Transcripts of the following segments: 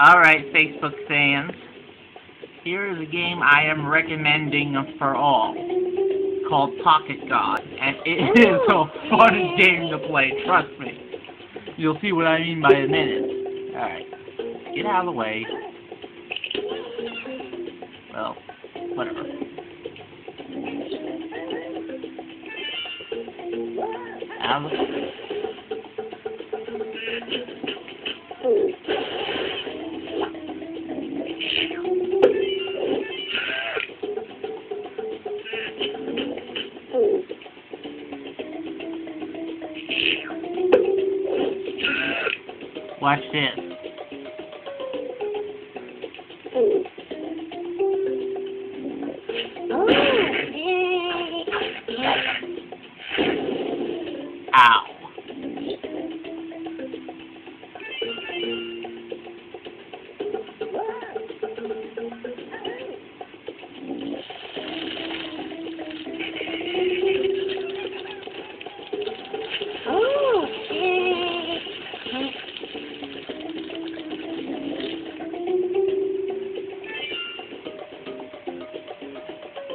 Alright, Facebook fans. Here is a game I am recommending for all. Called Pocket God. And it is a fun game to play, trust me. You'll see what I mean by a minute. Alright. Get out of the way. Well, whatever. Out Watch this.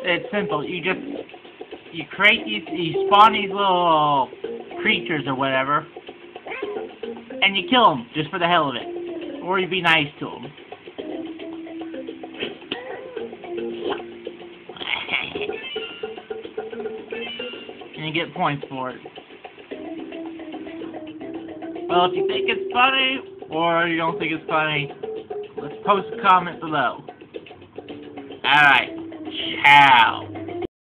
It's simple. You just you create these, you spawn these little creatures or whatever, and you kill them just for the hell of it, or you be nice to them. and you get points for it. Well, if you think it's funny, or you don't think it's funny, let's post a comment below. Alright cow.